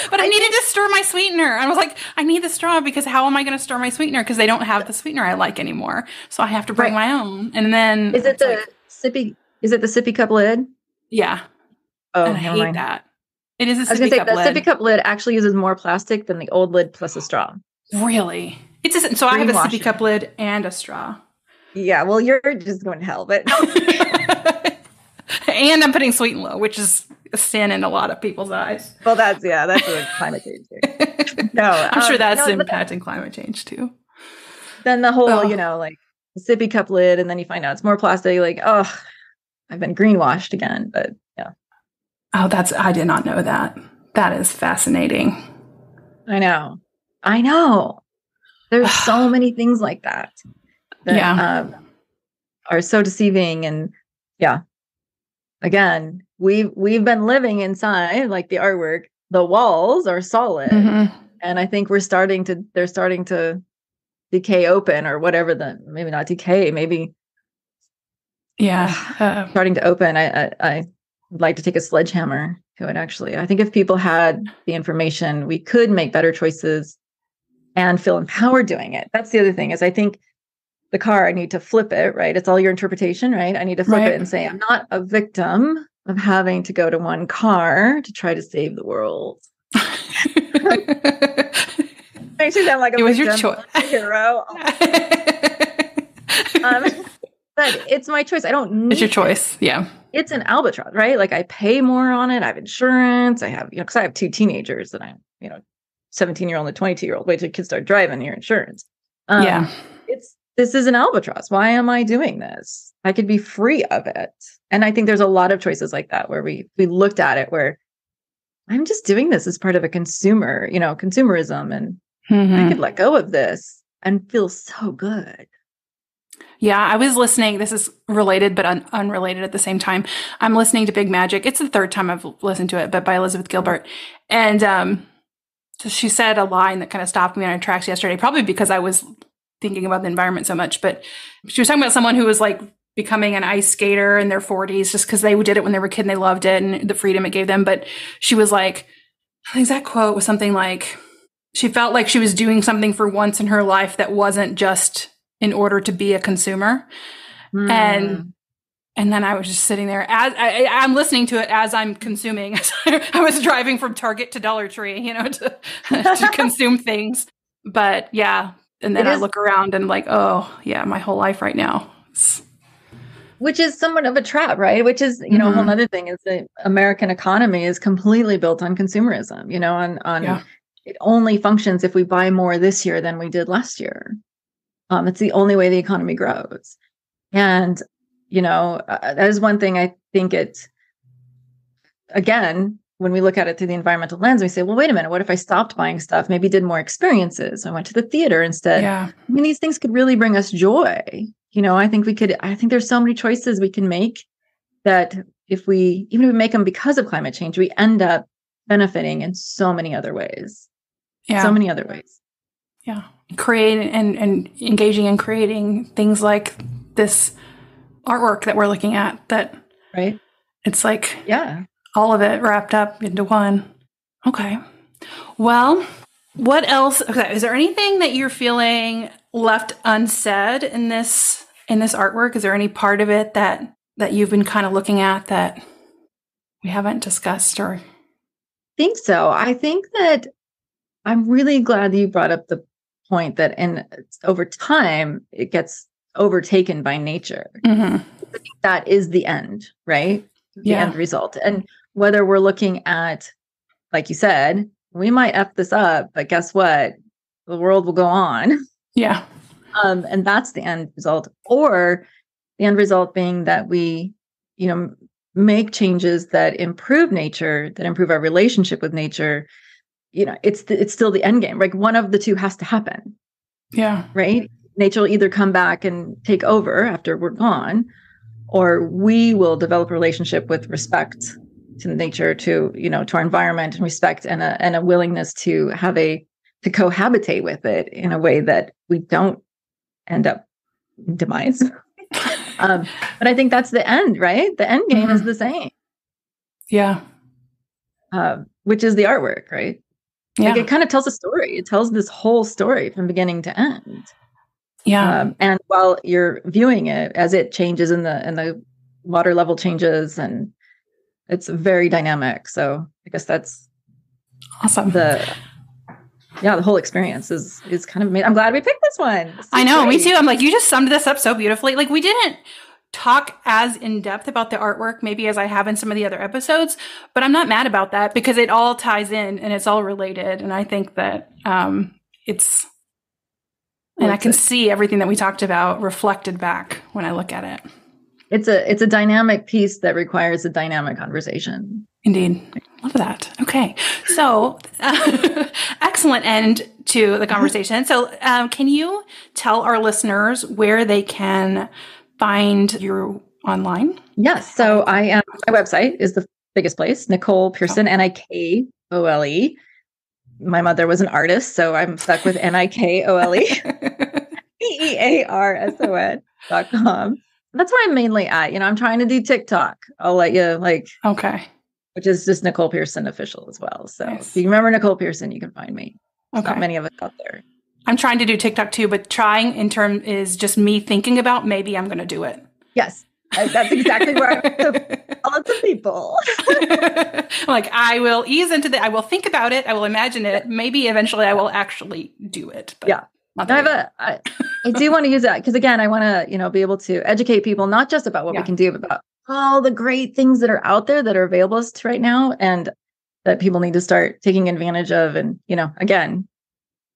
but I, I needed to stir my sweetener. I was like, I need the straw because how am I going to stir my sweetener? Because they don't have the sweetener I like anymore. So I have to bring right. my own. And then is it the like, sippy? Is it the sippy cup lid? Yeah. Oh, and I hate mind. that. It is a I was sippy say, cup the lid. sippy cup lid actually uses more plastic than the old lid plus a straw. Really? It's a, so I have a sippy cup lid and a straw. Yeah, well, you're just going to hell, but and I'm putting sweet and low, which is a sin in a lot of people's eyes. Well, that's yeah, that's a climate change. No, I'm um, sure that's no, impacting climate change too. Then the whole, oh. you know, like sippy cup lid, and then you find out it's more plastic. Like, oh, I've been greenwashed again. But yeah. Oh, that's I did not know that. That is fascinating. I know. I know. There's so many things like that. that yeah. Um, are so deceiving and yeah again, we've we've been living inside like the artwork. The walls are solid, mm-hmm. and I think we're starting to they're starting to decay open or whatever the maybe not decay maybe yeah uh, starting to open I, I i would like to take a sledgehammer to it actually i think if people had the information we could make better choices and feel empowered doing it that's the other thing is i think the car, I need to flip it, right? It's all your interpretation, right? I need to flip right. it and say, I'm not a victim of having to go to one car to try to save the world. Makes you sound like a it was your choice. hero. um, but it's my choice. I don't It's your choice. It. Yeah. It's an albatross, right? Like I pay more on it. I have insurance. I have, you know, because I have two teenagers that I'm, you know, 17 year old and a 22 year old. Wait till kids start driving your insurance. Um, yeah. It's this is an albatross. Why am I doing this? I could be free of it. And I think there's a lot of choices like that where we we looked at it where I'm just doing this as part of a consumer, you know, consumerism and mm-hmm. I could let go of this and feel so good. Yeah, I was listening. This is related but un- unrelated at the same time. I'm listening to Big Magic. It's the third time I've listened to it, but by Elizabeth Gilbert. And um, she said a line that kind of stopped me on tracks yesterday, probably because I was thinking about the environment so much. But she was talking about someone who was like becoming an ice skater in their 40s just because they did it when they were a kid and they loved it and the freedom it gave them. But she was like, the exact quote was something like, she felt like she was doing something for once in her life that wasn't just in order to be a consumer. Mm. And and then I was just sitting there as I, am listening to it as I'm consuming. I was driving from Target to Dollar Tree, you know, to, to consume things. But yeah, and then I look around and like, oh yeah, my whole life right now. Which is somewhat of a trap, right? Which is, you know, mm-hmm. a whole mm-hmm. other thing is the American economy is completely built on consumerism, you know, on on yeah. it only functions if we buy more this year than we did last year. Um, it's the only way the economy grows. And you know uh, that is one thing i think it's again when we look at it through the environmental lens we say well wait a minute what if i stopped buying stuff maybe did more experiences i went to the theater instead? Yeah. I mean these things could really bring us joy you know? I think we could i think there's so many choices we can make that if we even if we make them because of climate change we end up benefiting in so many other ways. Yeah. So many other ways. Yeah. Creating and and engaging in creating things like this artwork that we're looking at that right. it's like yeah. all of it wrapped up into one. Okay. Well what else? Okay. Is there anything that you're feeling left unsaid in this in this artwork? Is there any part of it that that you've been kind of looking at that we haven't discussed or? Think so. I think that i'm really glad that you brought up the point that in over time it gets overtaken by nature. Mm-hmm. That is the end, right? The yeah. end result. And whether we're looking at, like you said, we might F this up, but guess what? The world will go on. Yeah. Um, and that's the end result. Or the end result being that we, you know, make changes that improve nature, that improve our relationship with nature. You know, it's the, it's still the end game. Like one of the two has to happen. Yeah. Right nature will either come back and take over after we're gone, or we will develop a relationship with respect to nature, to you know, to our environment and respect and a and a willingness to have a to cohabitate with it in a way that we don't end up demise. um, but I think that's the end, right? The end game mm-hmm. is the same. Yeah. Uh, which is the artwork, right? Yeah. Like it kind of tells a story. It tells this whole story from beginning to end. Yeah. Um, and while you're viewing it as it changes and the and the water level changes and it's very dynamic. So I guess that's awesome. The yeah, the whole experience is is kind of amazing. I'm glad we picked this one. This I know, great. me too. I'm like, you just summed this up so beautifully. Like we didn't talk as in depth about the artwork maybe as I have in some of the other episodes, but I'm not mad about that because it all ties in and it's all related. And I think that um, it's and I can it? see everything that we talked about reflected back when I look at it. It's a it's a dynamic piece that requires a dynamic conversation. Indeed. Love that. Okay. So, uh, excellent end to the conversation. So, um, can you tell our listeners where they can find you online? Yes. So, I am, my website is the biggest place, Nikole Pearson, oh. N I K O L E my mother was an artist, so I'm stuck with N I K O L E P E A R S O N dot com. That's where I'm mainly at. You know, I'm trying to do TikTok. I'll let you like okay, which is just Nikole Pearson official as well. So nice. if you remember Nikole Pearson, you can find me. There's okay. Not many of us out there. I'm trying to do TikTok too, but trying in term is just me thinking about maybe I'm going to do it. Yes, that's exactly where I lots of people. like I will ease into the. I will think about it. I will imagine it. Maybe eventually I will actually do it. yeah. I have a. I, I do want to use that because again, I want to you know be able to educate people not just about what yeah. we can do, but about all the great things that are out there that are available to right now, and that people need to start taking advantage of. And you know, again,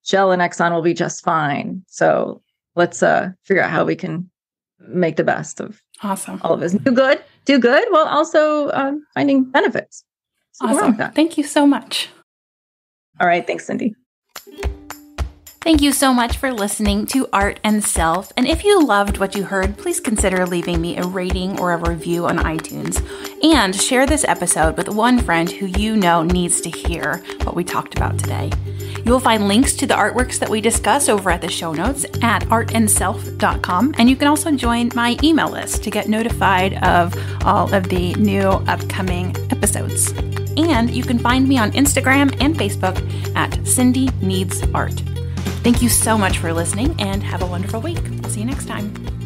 Shell and Exxon will be just fine. So let's uh figure out how we can make the best of awesome all of us. Do good, do good, while also um, finding benefits. So awesome. Thank you so much. All right. Thanks, Cindy. Thank you so much for listening to Art and Self. And if you loved what you heard, please consider leaving me a rating or a review on iTunes. And share this episode with one friend who you know needs to hear what we talked about today. You will find links to the artworks that we discuss over at the show notes at artandself.com. And you can also join my email list to get notified of all of the new upcoming episodes. And you can find me on Instagram and Facebook at Cindy Needs Art. Thank you so much for listening and have a wonderful week. I'll see you next time.